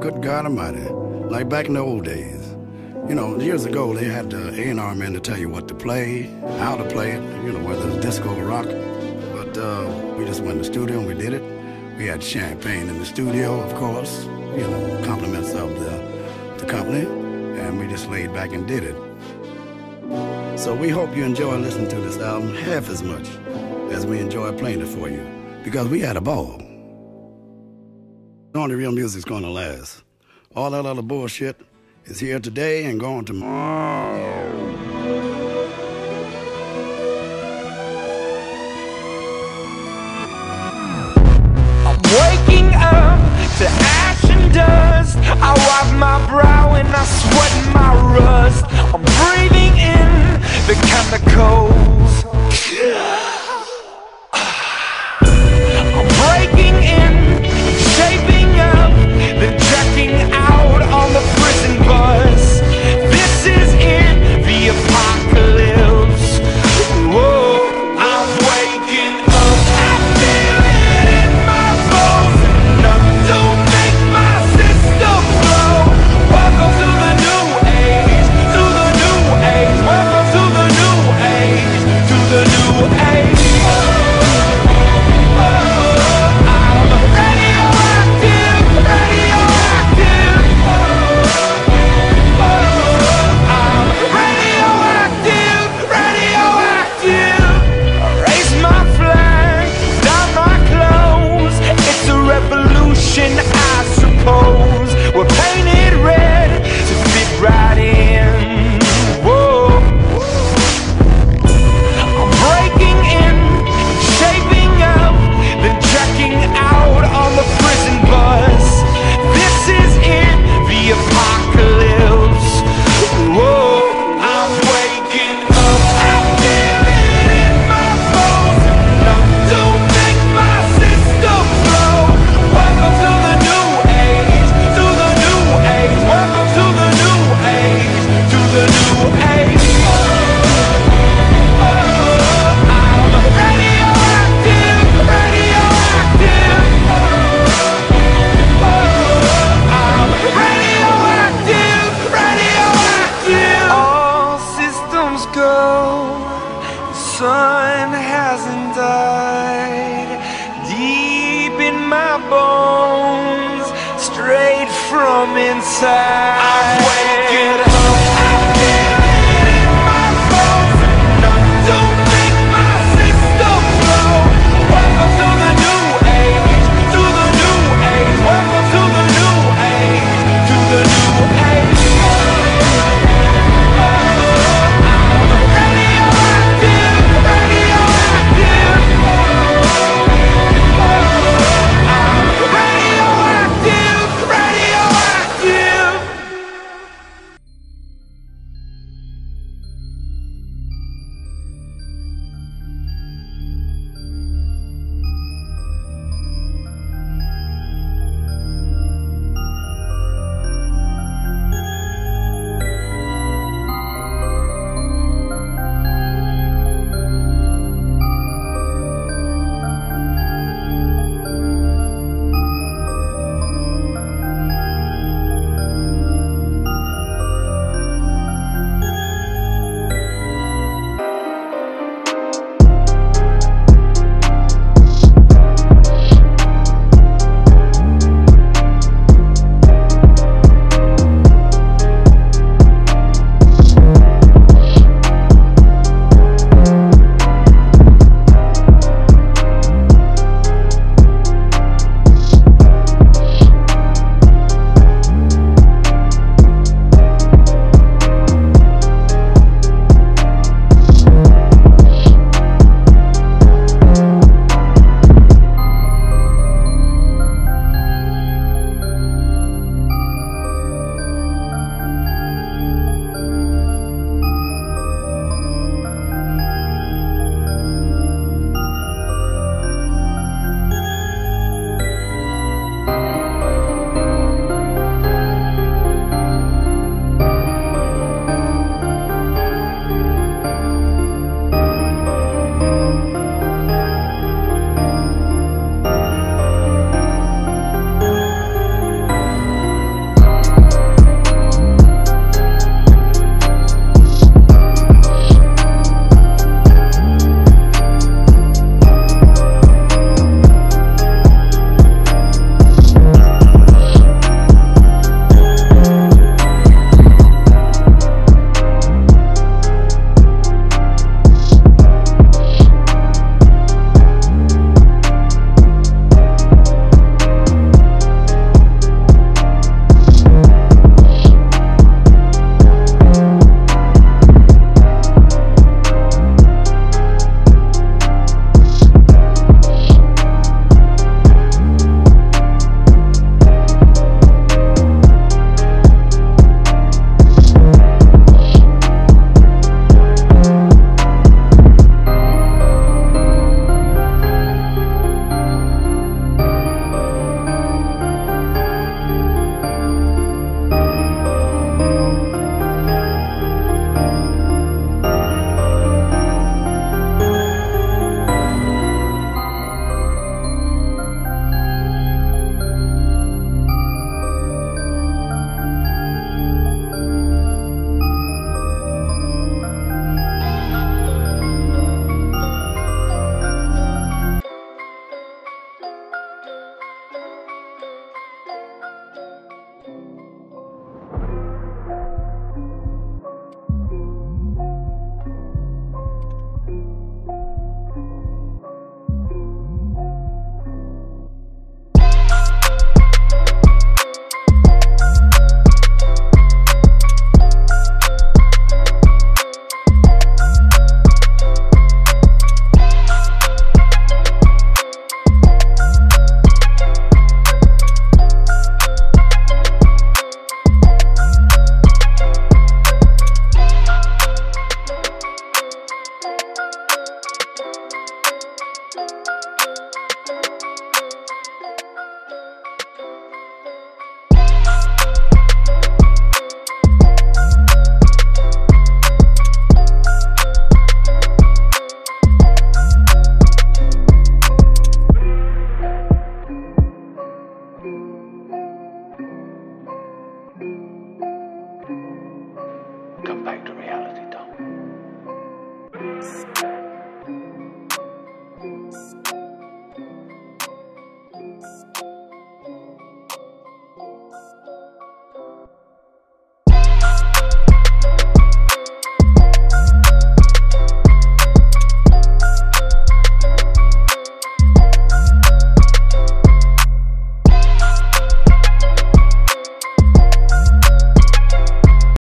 Good God Almighty, like back in the old days. You know, years ago they had the A&R men to tell you what to play, how to play it, you know, whether it's disco or rock. But uh, we just went in the studio and we did it. We had champagne in the studio, of course, you know, compliments of the, the company, and we just laid back and did it. So we hope you enjoy listening to this album half as much as we enjoy playing it for you, because we had a ball. Only real music's gonna last. All that other bullshit is here today and gone tomorrow. I'm waking up to ash and dust. I wipe my brow and I sweat my rust. I'm breathing in the chemicals. From inside. Come back.